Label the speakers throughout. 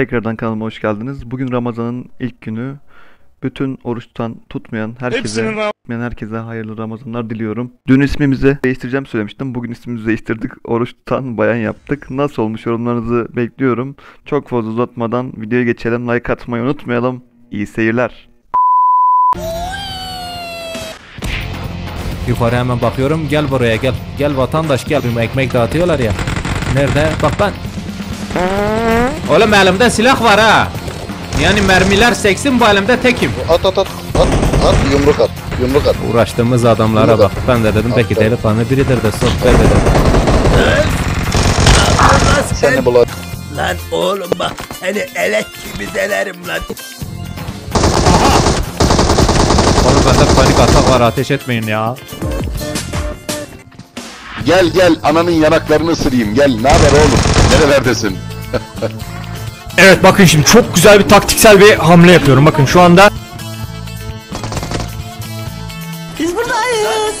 Speaker 1: Tekrardan kanalıma hoş geldiniz. Bugün Ramazan'ın ilk günü. Bütün oruç tutan, tutmayan herkese, tutmayan herkese hayırlı Ramazanlar diliyorum. Dün ismimizi değiştireceğim söylemiştim. Bugün ismimizi değiştirdik. Oruç tutan bayan yaptık. Nasıl olmuş yorumlarınızı bekliyorum. Çok fazla uzatmadan videoya geçelim. Like atmayı unutmayalım. İyi seyirler.
Speaker 2: Yukarı hemen bakıyorum. Gel buraya gel. Gel vatandaş gel. Bir ekmek dağıtıyorlar ya. Nerede? Bak ben. Oğlum elimde silah var ha. Yani mermiler seksin bu elimde tekim.
Speaker 3: At at at at at yumruk at yumruk at.
Speaker 2: Uğraştığımız adamlara bak. Ben de dedim belki delikanlı biridir de sohbet edelim.
Speaker 3: Seni bular.
Speaker 4: Lan oğlum bak seni elek gibi delerim lan.
Speaker 2: Oğlum bende panik atak var ateş etmeyin ya.
Speaker 3: Gel gel ananın yanaklarını ısırayım gel ne haber oğlum nerelerdesin?
Speaker 5: Evet bakın şimdi çok güzel bir taktiksel bir hamle yapıyorum. Bakın şu anda
Speaker 6: Biz buradayız.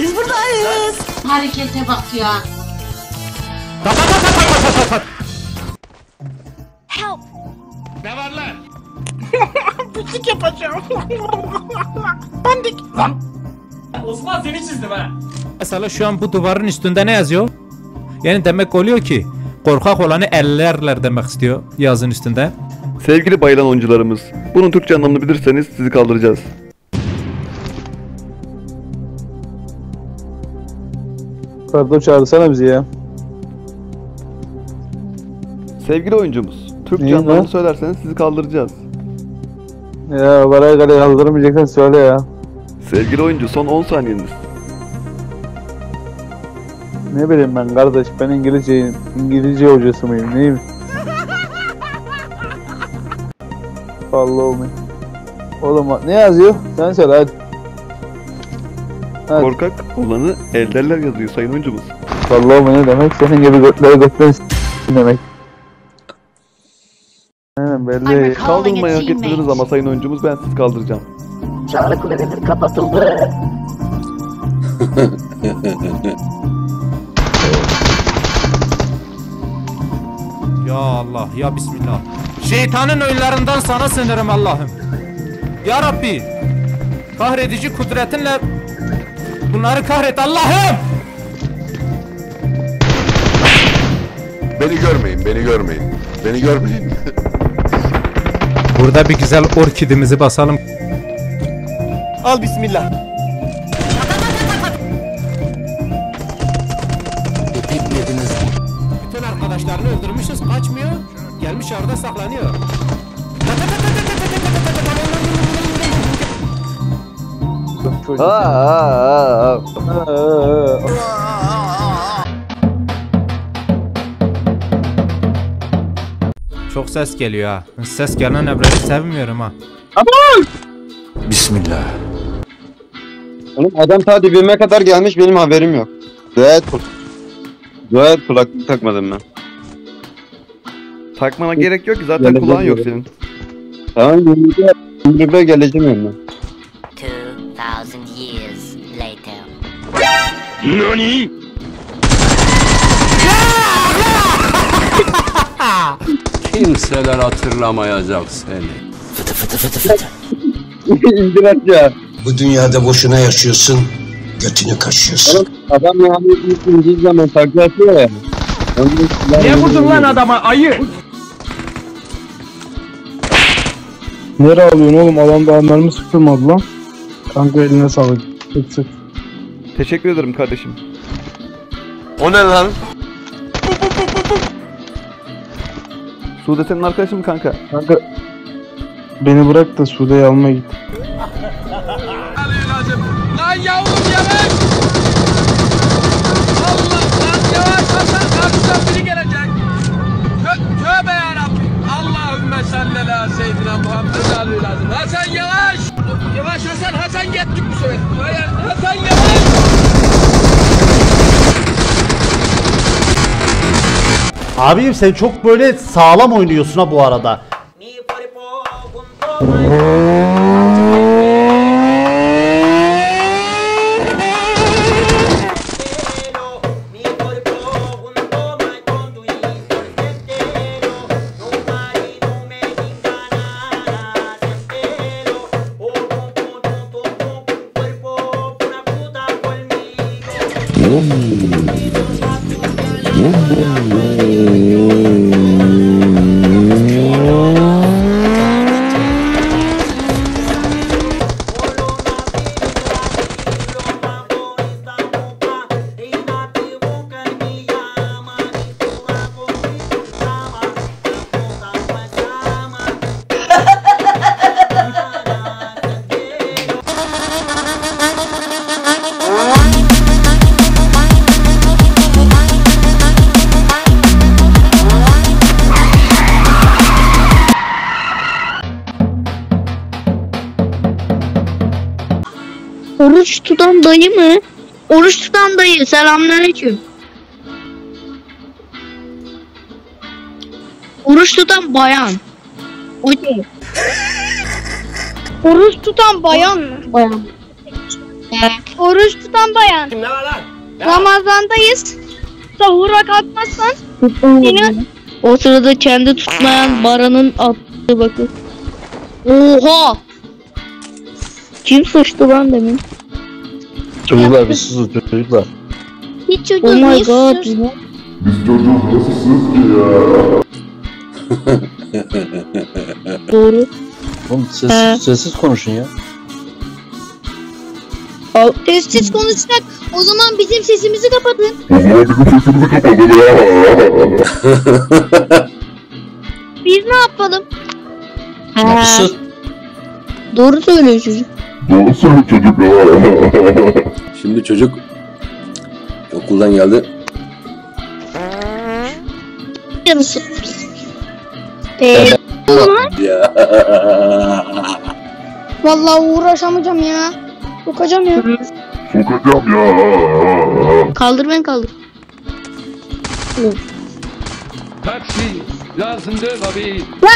Speaker 6: Biz buradayız.
Speaker 7: Harekete bak ya. Help.
Speaker 8: Pislik yapacağım. Pandik. Lan. Osman seni çizdim ha.
Speaker 2: Mesela şu an bu duvarın üstünde ne yazıyor? Yani demek oluyor ki korkak olanı ellerler demek istiyor yazın üstünde.
Speaker 1: Sevgili bayılan oyuncularımız, bunun Türkçe anlamını bilirseniz sizi kaldıracağız.
Speaker 9: Kardo çağırsana bizi ya.
Speaker 1: Sevgili oyuncumuz, Türkçe
Speaker 9: lan.
Speaker 1: anlamını söylerseniz sizi kaldıracağız.
Speaker 9: Ya parayı kale kaldırmayacaksan söyle ya.
Speaker 1: Sevgili oyuncu son 10 saniyeniz.
Speaker 9: Ne bileyim ben kardeş ben İngilizce İngilizce hocası mıyım neyim? Allah olmayı. Oğlum bak, ne yazıyor? Sen söyle hadi. Evet.
Speaker 1: Korkak olanı ellerler yazıyor sayın oyuncumuz.
Speaker 9: Vallahi olmayı ne demek? Senin gibi götleri s- demek. Aynen belli.
Speaker 1: Kaldırmayı hak
Speaker 7: teammate.
Speaker 1: ama sayın oyuncumuz ben sizi kaldıracağım.
Speaker 6: Çağrı kuleleri kapatıldı.
Speaker 2: Ya Allah ya Bismillah. Şeytanın oyunlarından sana sığınırım Allah'ım. Ya Rabbi. Kahredici kudretinle bunları kahret Allah'ım.
Speaker 3: Beni görmeyin beni görmeyin. Beni görmeyin.
Speaker 2: Burada bir güzel orkidimizi basalım.
Speaker 5: al bismillah.
Speaker 2: Arkadaşlarını öldürmüşüz kaçmıyor. Gelmiş orada saklanıyor.
Speaker 1: Aa, aa, aa.
Speaker 2: Çok ses geliyor ha. Ses gelen evleri sevmiyorum ha.
Speaker 10: Oğlum adam ta dibime kadar gelmiş benim haberim yok. Dua et. Dua et kulaklık takmadım ben.
Speaker 1: Takmana gerek yok ki zaten
Speaker 10: Yanında
Speaker 1: kulağın yok senin.
Speaker 10: Tamam yürüyüşe yürüyüşe geleceğim yanına.
Speaker 7: 2000 years later.
Speaker 4: Kimseler hatırlamayacak seni.
Speaker 10: İndirat ya.
Speaker 4: Bu dünyada boşuna yaşıyorsun, götünü kaşıyorsun.
Speaker 10: Oğlum adam yani ikinci zaman takla atıyor ya. Niye vurdun lan adama ayı?
Speaker 9: Nereye alıyorsun oğlum? Adam daha mermi sıkılmadı lan. Kanka eline sağlık. Sık sık.
Speaker 1: Teşekkür ederim kardeşim.
Speaker 3: O ne lan?
Speaker 1: Sude senin arkadaşın mı kanka?
Speaker 9: Kanka beni bırak da Sude'yi almaya git.
Speaker 8: Lan yavrum yavaş. Allah lan yavaş Hasan karşıdan biri gelecek. Tö tövbe yarabbim. Allahümme salli ala aleyhi lazım. Hasan yavaş. Yavaş Hasan Hasan gittik bu sefer. Hayır, Hasan yavaş.
Speaker 5: Abim sen çok böyle sağlam oynuyorsun ha bu arada. Woo! Woo!
Speaker 7: Oruç tutan dayı mı? Oruç tutan dayı selamünaleyküm. Oruç tutan bayan. O değil. Oruç tutan bayan mı? Bayan. Oruç tutan bayan.
Speaker 11: Ne var lan?
Speaker 7: Ramazandayız. Sahura kalkmazsan seni o sırada kendi tutmayan Baran'ın attığı bakın. Oha! Kim suçtu lan demin?
Speaker 10: Çocuklar bir susun çocuklar.
Speaker 7: Hiç çocuğu oh my god. Doğru.
Speaker 10: Oğlum sessiz, sessiz konuşun ya.
Speaker 7: Sessiz konuşsak o zaman bizim sesimizi kapatın. Biz ne yapalım?
Speaker 10: Ya bir sus.
Speaker 7: Doğru söylüyor çocuk.
Speaker 12: Şimdi çocuk okuldan geldi.
Speaker 7: Eee
Speaker 12: Ya.
Speaker 7: vallahi uğraşamayacağım ya. Sokacağım ya. Kaldır ben kaldır.
Speaker 11: Taksi lazım değil abi.
Speaker 7: Ya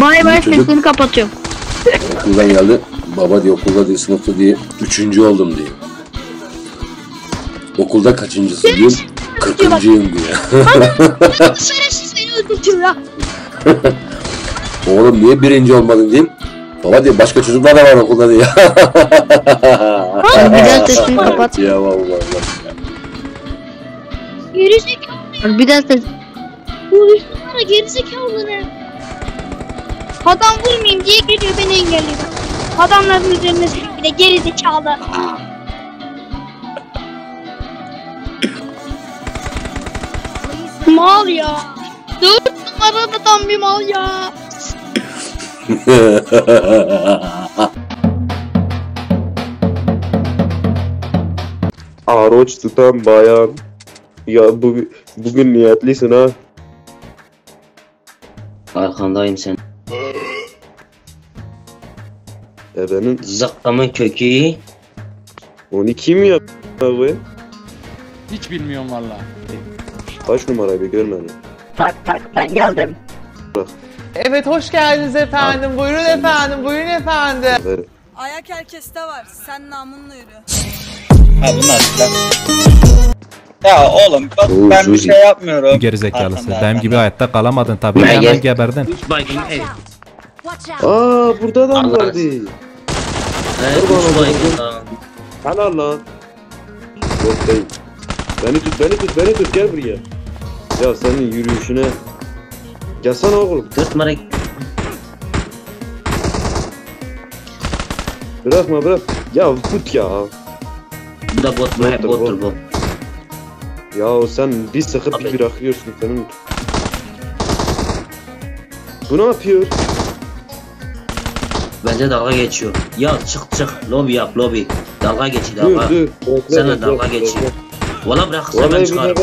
Speaker 7: Bay bay
Speaker 12: Çocuk-
Speaker 7: sesini kapatıyorum.
Speaker 12: Okuldan geldi. Baba diyor okulda diye sınıfta diye üçüncü oldum diyor. Okulda kaçıncısın diyorum. Kırkıncıyım diyor.
Speaker 7: Ya şerefsiz beni öldürtüyor ya.
Speaker 12: Oğlum niye birinci olmadın diyeyim. Baba diyor başka çocuklar da var okulda diyor.
Speaker 7: Bir daha sesini kapat.
Speaker 12: ya vallahi.
Speaker 7: Gerizekalı. Bir daha ses. Bu üstüne gerizekalı ne? Adam vurmayayım diye geliyor beni engelliyor. Adamların üzerine sürüp bir de gerizekalı. mal ya. Dört numaradan bir mal ya.
Speaker 13: Aroç tutan bayan. Ya bu, bugün niyetlisin ha.
Speaker 14: Arkandayım sen.
Speaker 13: Ebenin
Speaker 14: Zıkkımın kökü.
Speaker 13: onu kim ya abi?
Speaker 11: Hiç bilmiyorum valla.
Speaker 13: Kaç numarayı bir görmedim.
Speaker 6: Tak tak ben geldim.
Speaker 15: Evet hoş geldiniz efendim. Buyurun efendim. Buyurun efendim.
Speaker 13: Verim.
Speaker 16: Ayak herkeste var. Sen namınla yürü.
Speaker 17: Ha bunlar Ya oğlum bak ben bir şey yapmıyorum.
Speaker 2: Gerizekalısı.
Speaker 17: Arkanda,
Speaker 2: Benim gibi hayatta kalamadın tabii.
Speaker 14: Ben
Speaker 2: Hemen
Speaker 14: gel-
Speaker 2: geberdin.
Speaker 14: Üç baygın ev.
Speaker 13: Aa burada adam
Speaker 14: Allah
Speaker 13: vardı.
Speaker 14: Evet üç baygın daha.
Speaker 13: Helal lan. Yok değil. Beni tut beni tut beni tut gel buraya. Ya senin yürüyüşüne. Gelsene oğlum.
Speaker 14: Dört numara
Speaker 13: Bırakma bırak. Ya tut ya.
Speaker 14: bu da bot bu hep
Speaker 13: Bottur,
Speaker 14: bottur bu.
Speaker 13: Ya sen bir sıkıp bir
Speaker 14: Abi.
Speaker 13: bırakıyorsun senin. Bu ne yapıyor?
Speaker 14: Bence dalga geçiyor. Ya çık çık lobi yap lobi. Dalga geç
Speaker 13: Dur
Speaker 14: dalga.
Speaker 13: dur. Bekle,
Speaker 14: Sen de
Speaker 13: bekle,
Speaker 14: dalga geçiyor. Valla bırakırsa ben çıkarım.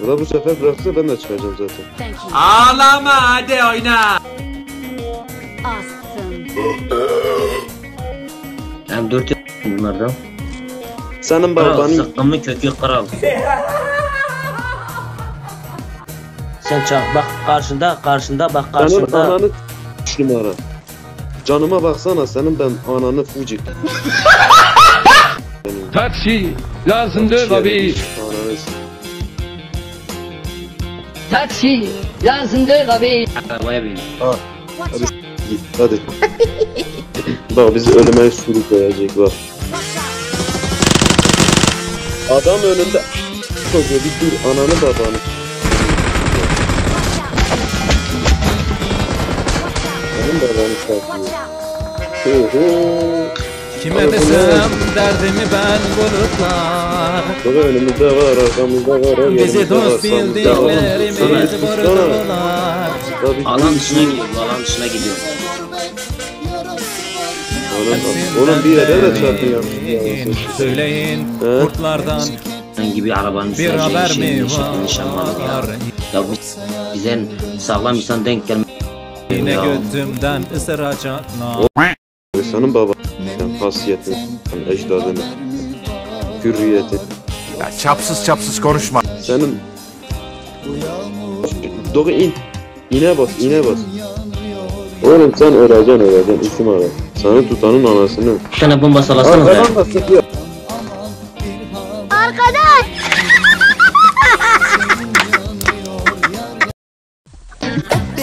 Speaker 13: Valla bu sefer bıraksa ben de çıkacağım zaten.
Speaker 11: Ağlama hadi oyna.
Speaker 14: Hem dört bunlardan.
Speaker 13: Senin babanın
Speaker 14: zıkkımın kökü kral. Sen çak bak karşında karşında bak
Speaker 13: senin
Speaker 14: karşında.
Speaker 13: ananı üç numara. Canıma baksana senin ben ananı fucik.
Speaker 11: Taksi lazım değil abi.
Speaker 6: Taksi lazım değil abi.
Speaker 14: Arabaya bin.
Speaker 13: Ha. Hadi git hadi. bak bizi ölüme sürükleyecek bak. Adam önünde. Çocuğu bir dur ananı babanı. Benim. Oho.
Speaker 2: Kime desem derdimi ben bulutlar
Speaker 13: Baba önümüzde var, arkamızda var,
Speaker 2: Bizi dost bildiklerimiz
Speaker 13: ki.
Speaker 14: Alan dışına gidiyor bu alan dışına gidiyor.
Speaker 13: Oğlum, bir yere de çarpıyor.
Speaker 2: Söyleyin kurtlardan
Speaker 14: gibi arabanın
Speaker 2: bir haber
Speaker 14: şey
Speaker 2: mi
Speaker 14: ya.
Speaker 2: var
Speaker 14: Ya bu bize sağlam insan denk gelme.
Speaker 2: Yine götümden ısıracak
Speaker 13: Senin baban, sen hasiyetin, sen ecdadın, hürriyetin.
Speaker 18: Ya çapsız çapsız konuşma.
Speaker 13: Senin... Doğru in. İne bas, ine bas. Oğlum sen öleceksin öleceksin, isim ara. Seni tutanın anasını.
Speaker 14: Tane bomba salasana.
Speaker 13: Arkadan da sıkıyor.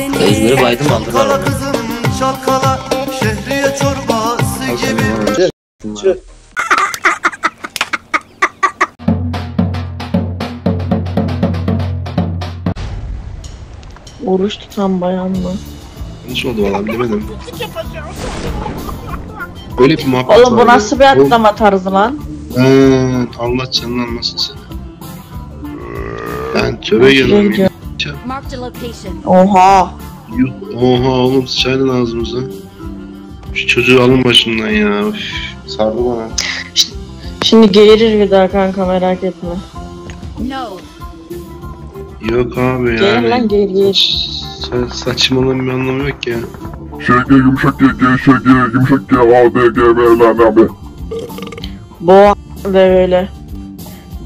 Speaker 14: İzmir'i baydım aldılar onu.
Speaker 18: Çalkala şehriye çorbası gibi.
Speaker 19: Oruç tutan bayan mı?
Speaker 8: Nasıl oldu valla bilemedim. Böyle bir muhabbet
Speaker 19: Oğlum bu nasıl bir atlama tarzı lan?
Speaker 8: Ee, Allah canını almasın seni. Ben tövbe yanım.
Speaker 19: Geliyor.
Speaker 20: Marked a location.
Speaker 19: Oha.
Speaker 8: Yuh, Oha oğlum sıçaydın ağzımıza. Şu çocuğu alın başından ya. Üf, sardı bana.
Speaker 19: Şimdi geğirir bir daha kanka merak etme.
Speaker 20: No.
Speaker 8: Yok abi
Speaker 19: Geğir lan
Speaker 8: yani.
Speaker 19: geğir geğir.
Speaker 8: Sa saçmalığın bir anlamı yok ya.
Speaker 21: ŞG yumuşak G, G, ŞG yumuşak G, A, D, G, B, L, N, B.
Speaker 19: Bu a- da öyle.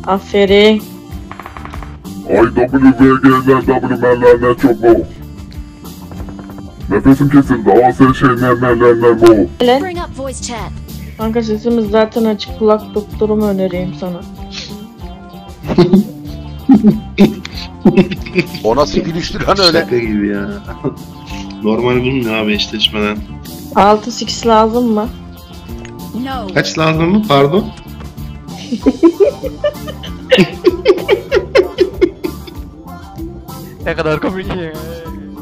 Speaker 19: Aferin.
Speaker 21: N çok low. Nefesim kesildi. A, S, Ş, N, M, L, N, low.
Speaker 20: Bring up voice chat.
Speaker 19: Kanka sesimiz zaten açık kulak doktorumu önereyim sana.
Speaker 3: O nasıl gülüştü lan öyle?
Speaker 8: Şaka gibi ya. Normal bulmuyor abi eşleşmeden.
Speaker 19: 6 6 lazım mı?
Speaker 20: No.
Speaker 8: Kaç lazım mı? Pardon.
Speaker 5: Ne kadar komik ya.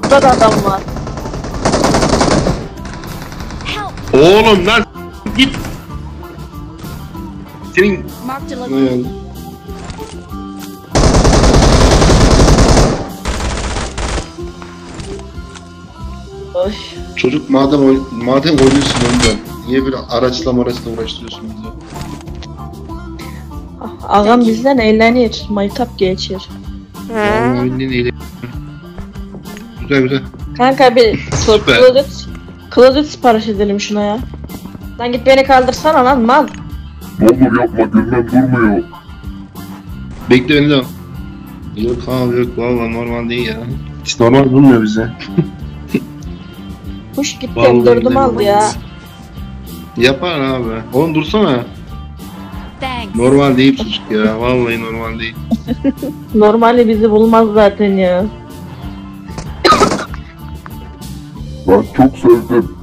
Speaker 19: Burada da adam var.
Speaker 8: Oğlum lan git. Senin
Speaker 20: Marked a
Speaker 8: ne
Speaker 20: location.
Speaker 8: yani?
Speaker 19: Oy.
Speaker 8: Çocuk madem oy- madem oynuyorsun önden. Niye bir araçla araçla uğraştırıyorsun bizi?
Speaker 19: Ağam bizden eğlenir. Maytap geçir.
Speaker 8: Aa, oyunun eyle. Güzel güzel.
Speaker 19: Kanka bir
Speaker 8: Süper.
Speaker 19: klodet, klodet sipariş edelim şuna ya. Lan git beni kaldırsana lan mal.
Speaker 21: Ne olur yapma gülmem durmuyor.
Speaker 8: Bekle beni de. Yok abi yok valla normal değil ya. Hiç normal bulmuyor bize.
Speaker 19: Kuş gitti
Speaker 8: Vallahi
Speaker 19: durdum
Speaker 8: billahi.
Speaker 19: aldı ya.
Speaker 8: Yapar abi. Oğlum dursana.
Speaker 20: Thanks.
Speaker 8: Normal değil çocuk ya. Vallahi normal değil.
Speaker 19: Normali bizi bulmaz zaten ya.
Speaker 21: Ben çok sevdim.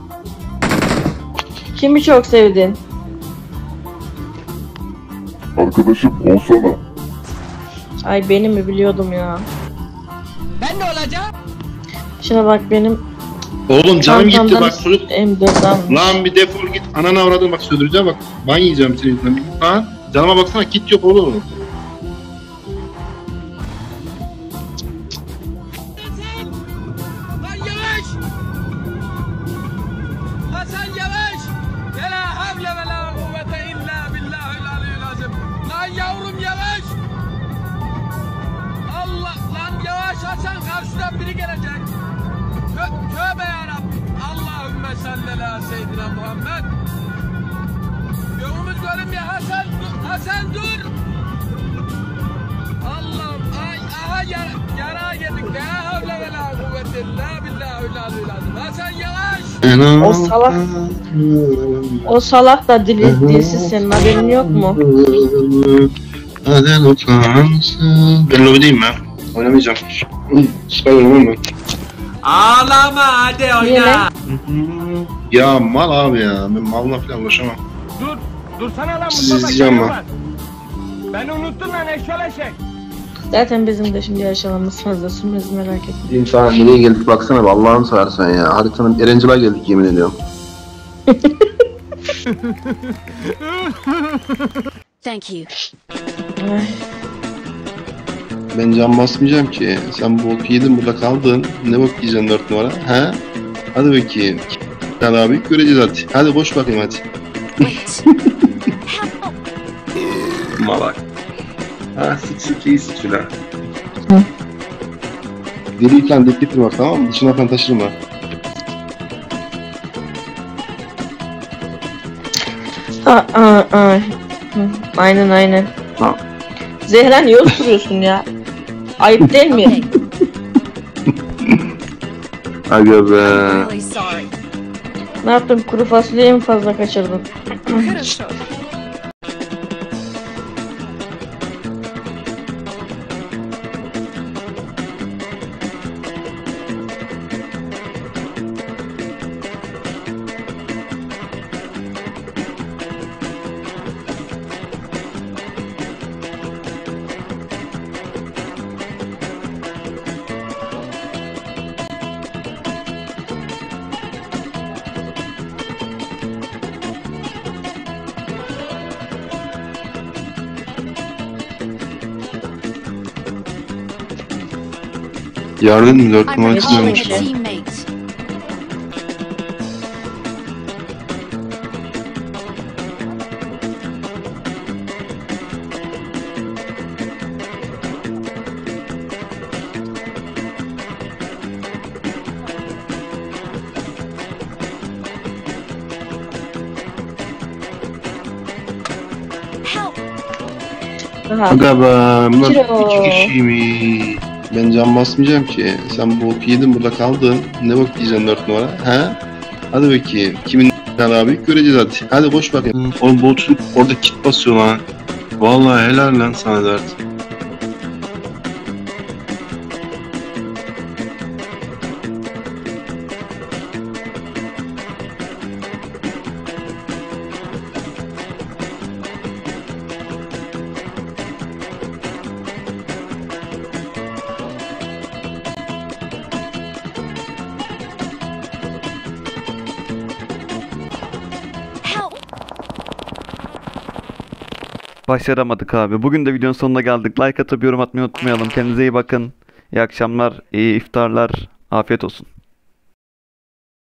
Speaker 19: Kimi çok sevdin?
Speaker 21: Arkadaşım olsana.
Speaker 19: Ay beni mi biliyordum ya.
Speaker 11: Ben ne olacağım?
Speaker 19: Şuna bak benim
Speaker 8: Oğlum canım gitti
Speaker 19: çantamdan
Speaker 8: bak çocuk.
Speaker 19: M4'den.
Speaker 8: Lan bir defol git. Ananı avradın bak söndüreceğim bak. Ban yiyeceğim yüzünden. Ha? Canıma baksana kit yok oğlum.
Speaker 19: O salak. O salak da dili dilsiz senin haberin yok mu?
Speaker 8: Adel utansın. Ben lobideyim ben. Oynamayacağım. Süper oynamam ben.
Speaker 11: Ağlama hadi oyna.
Speaker 22: Ya mal abi ya. Ben malla falan uğraşamam.
Speaker 11: Dur. Dursana lan
Speaker 22: Siz
Speaker 11: gelen
Speaker 22: ben.
Speaker 11: Beni unuttun lan eşyaleşek.
Speaker 19: Zaten bizim de şimdi yaşamamız fazla sürmez merak etme.
Speaker 3: Sana nereye geldik baksana be Allah'ını seversen ya. Haritanın Erencil'a geldik yemin ediyorum.
Speaker 20: Thank you.
Speaker 22: Ben can basmayacağım ki. Sen bu boku yedin burada kaldın. Ne bok yiyeceksin dört numara? He? Hadi bakayım. Sen abi göreceğiz hadi. Hadi koş bakayım hadi. Malak. Ha sıç sıç iyi sıç ulan. Deliyken dik getir bak tamam mı? Dışına falan taşırma.
Speaker 19: Aa, aa, aa. Hı, Aynen aynen. Zehra niye oturuyorsun ya? Ayıp değil mi?
Speaker 22: Aga be.
Speaker 20: Really sorry.
Speaker 19: ne yaptın? Kuru fasulyeyi mi fazla kaçırdın?
Speaker 20: Хорошо.
Speaker 22: Yarın mı dört numara çiziyormuş lan.
Speaker 20: Help!
Speaker 22: Aga be bunlar iki kişi mi? Ben can basmayacağım ki. Sen bu boku yedin burada kaldın. Ne bok yiyeceksin dört numara? He? Hadi bakayım. Kimin abi göreceğiz hadi. Hadi koş bakayım. Oğlum bu çocuk orada kit basıyor lan. Vallahi helal lan sana dert.
Speaker 1: Başaramadık abi. Bugün de videonun sonuna geldik. Like atıp yorum atmayı unutmayalım. Kendinize iyi bakın. İyi akşamlar, iyi iftarlar. Afiyet olsun.